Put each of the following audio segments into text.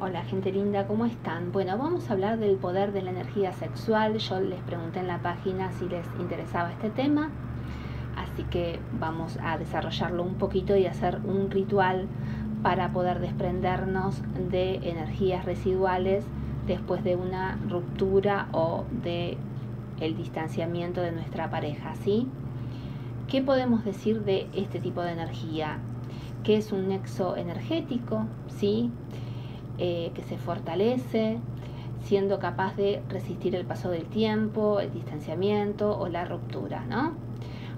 Hola gente linda, ¿cómo están? Bueno, vamos a hablar del poder de la energía sexual. Yo les pregunté en la página si les interesaba este tema, así que vamos a desarrollarlo un poquito y hacer un ritual para poder desprendernos de energías residuales después de una ruptura o de el distanciamiento de nuestra pareja, ¿sí? ¿Qué podemos decir de este tipo de energía? Que es un nexo energético, ¿sí? Eh, que se fortalece, siendo capaz de resistir el paso del tiempo, el distanciamiento o la ruptura, ¿no?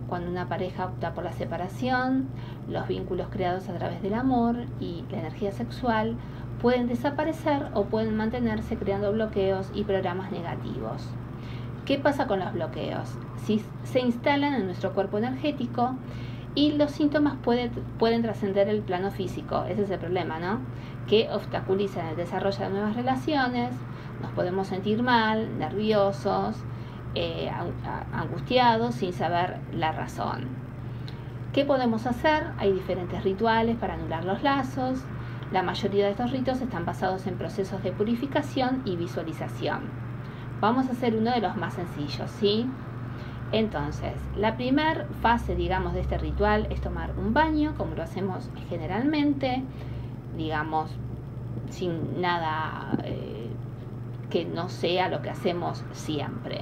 Cuando una pareja opta por la separación, los vínculos creados a través del amor y la energía sexual pueden desaparecer o pueden mantenerse creando bloqueos y programas negativos. ¿Qué pasa con los bloqueos? Si se instalan en nuestro cuerpo energético y los síntomas pueden trascender el plano físico, ese es el problema, ¿no? Que obstaculizan el desarrollo de nuevas relaciones, nos podemos sentir mal, nerviosos, eh, angustiados sin saber la razón. ¿Qué podemos hacer? Hay diferentes rituales para anular los lazos. La mayoría de estos ritos están basados en procesos de purificación y visualización. Vamos a hacer uno de los más sencillos, ¿sí? Entonces, la primera fase, digamos, de este ritual es tomar un baño, como lo hacemos generalmente, digamos, sin nada eh, que no sea lo que hacemos siempre.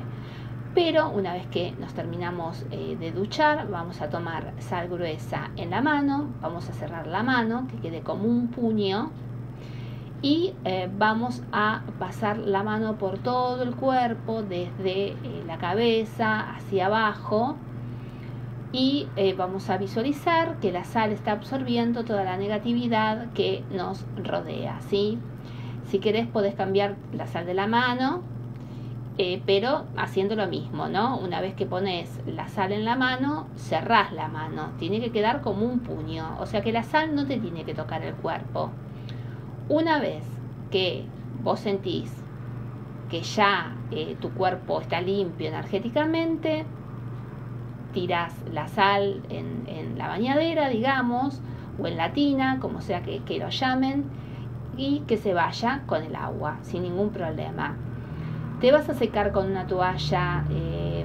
Pero una vez que nos terminamos eh, de duchar, vamos a tomar sal gruesa en la mano, vamos a cerrar la mano, que quede como un puño, y eh, vamos a pasar la mano por todo el cuerpo, desde eh, la cabeza hacia abajo y eh, vamos a visualizar que la sal está absorbiendo toda la negatividad que nos rodea. ¿sí? Si querés podés cambiar la sal de la mano, pero haciendo lo mismo, ¿no? Una vez que pones la sal en la mano, cerrás la mano, tiene que quedar como un puño, o sea que la sal no te tiene que tocar el cuerpo. Una vez que vos sentís que ya eh, tu cuerpo está limpio energéticamente, tirás la sal en, la bañadera, digamos, o en la tina, como sea que, lo llamen, y que se vaya con el agua, sin ningún problema. Te vas a secar con una toalla eh,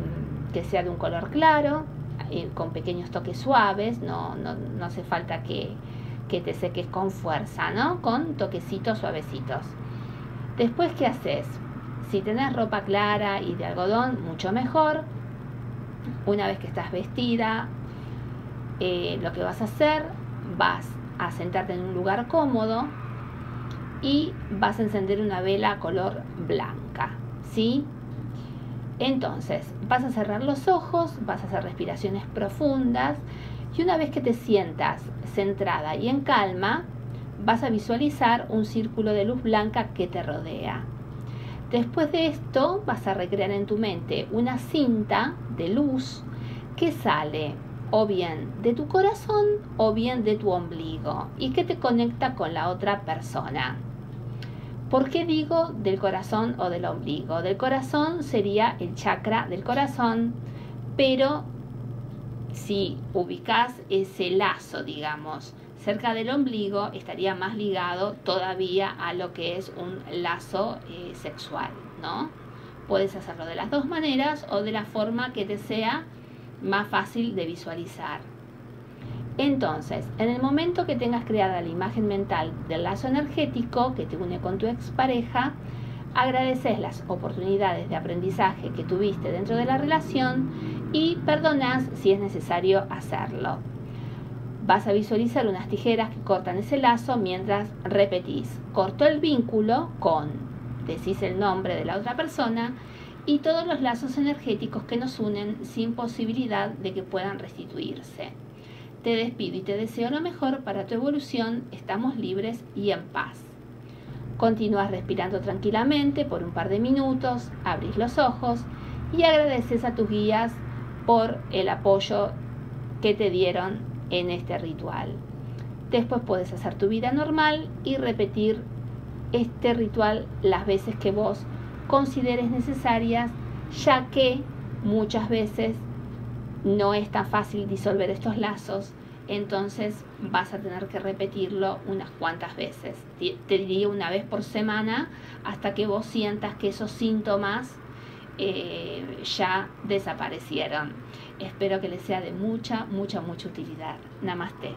que sea de un color claro, eh, con pequeños toques suaves, no, no, no hace falta que, que te seques con fuerza, ¿no? Con toquecitos suavecitos. Después, ¿qué haces? Si tenés ropa clara y de algodón, mucho mejor. Una vez que estás vestida, eh, lo que vas a hacer, vas a sentarte en un lugar cómodo y vas a encender una vela color blanca, ¿sí? Entonces, vas a cerrar los ojos, vas a hacer respiraciones profundas y una vez que te sientas centrada y en calma, vas a visualizar un círculo de luz blanca que te rodea. Después de esto vas a recrear en tu mente una cinta de luz que sale o bien de tu corazón o bien de tu ombligo y que te conecta con la otra persona. ¿Por qué digo del corazón o del ombligo? Del corazón sería el chakra del corazón, pero si ubicas ese lazo, digamos, cerca del ombligo, estaría más ligado todavía a lo que es un lazo eh, sexual, ¿no? Puedes hacerlo de las dos maneras o de la forma que te sea más fácil de visualizar. Entonces, en el momento que tengas creada la imagen mental del lazo energético que te une con tu expareja, agradeces las oportunidades de aprendizaje que tuviste dentro de la relación y perdonas si es necesario hacerlo. Vas a visualizar unas tijeras que cortan ese lazo mientras repetís, corto el vínculo con, decís el nombre de la otra persona y todos los lazos energéticos que nos unen sin posibilidad de que puedan restituirse. Te despido y te deseo lo mejor para tu evolución, estamos libres y en paz. Continúas respirando tranquilamente por un par de minutos, abrís los ojos y agradeces a tus guías por el apoyo que te dieron en este ritual. Después puedes hacer tu vida normal y repetir este ritual las veces que vos consideres necesarias, ya que muchas veces no es tan fácil disolver estos lazos entonces vas a tener que repetirlo unas cuantas veces. Te diría una vez por semana hasta que vos sientas que esos síntomas eh, ya desaparecieron. Espero que les sea de mucha, mucha, mucha utilidad. Namaste.